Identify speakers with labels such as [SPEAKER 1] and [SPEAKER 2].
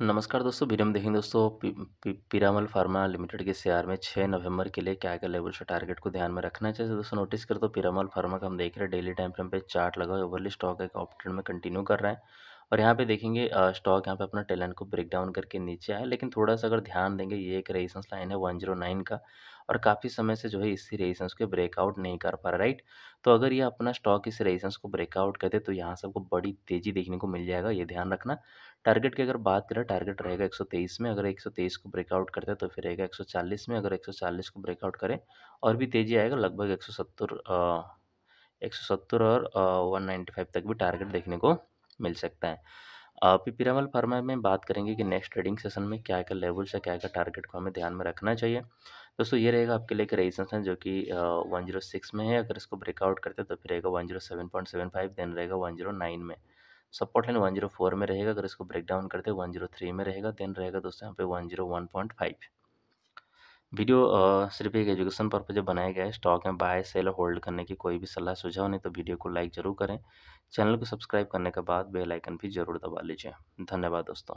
[SPEAKER 1] नमस्कार दोस्तों वीडियो में देखेंगे दोस्तों P, P, Piramal pharma limited के शेयर में छः नवंबर के लिए क्या क्या लेवल से टारगेट को ध्यान में रखना चाहिए दोस्तों नोटिस कर तो पिरामल फार्मा का हम देख रहे हैं डेली टाइम फ्रेम पे चार्ट लगा हुआ ओवरली स्टॉक एक ऑप्टेड में कंटिन्यू कर रहे है। और यहाँ पे देखेंगे स्टॉक यहाँ पे अपना टैलेंट को ब्रेक डाउन करके नीचे आया, लेकिन थोड़ा सा अगर ध्यान देंगे, ये एक रेजिस्टेंस लाइन है वन ज़ीरो नाइन का और काफ़ी समय से जो है इसी रेजिस्टेंस को ब्रेकआउट नहीं कर पा रहा राइट तो अगर ये अपना स्टॉक इस रेजिस्टेंस को ब्रेकआउट करते तो यहाँ से आपको बड़ी तेज़ी देखने को मिल जाएगा, ये ध्यान रखना। टारगेट की अगर बात करें टारगेट रहेगा 123 में, अगर 123 को ब्रेकआउट करते हैं तो फिर रहेगा 140 में, अगर 140 को ब्रेकआउट करें, और भी तेज़ी आएगा, लगभग 170 170 और वन नाइन्टी फाइव तक भी टारगेट देखने को मिल सकता है। अभी पिरामल फार्मा में बात करेंगे कि नेक्स्ट ट्रेडिंग सेशन में क्या क्या लेवल्स है क्या क्या टारगेट को हमें ध्यान में रखना चाहिए। दोस्तों, ये रहेगा आपके लिए रेजिस्टेंस है जो कि वन ज़ीरो सिक्स में है। अगर इसको ब्रेकआउट करते हैं तो फिर रहेगा one zero seven point seven five then रहेगा वन ज़ीरो नाइन में। Support line one zero four में रहेगा। अगर इसको ब्रेक डाउन करते वन ज़ीरो थ्री में रहेगा। देन रहेगा दोस्तों यहाँ पे one zero one point five video सिर्फ़ एक एजुकेशन पर्पज बनाया गया है। स्टॉक में बाय, सेल होल्ड करने की कोई भी सलाह, सुझाव नहीं तो वीडियो को लाइक ज़रूर करें। चैनल को सब्सक्राइब करने के बाद बेल आइकन भी ज़रूर दबा लीजिए। धन्यवाद दोस्तों।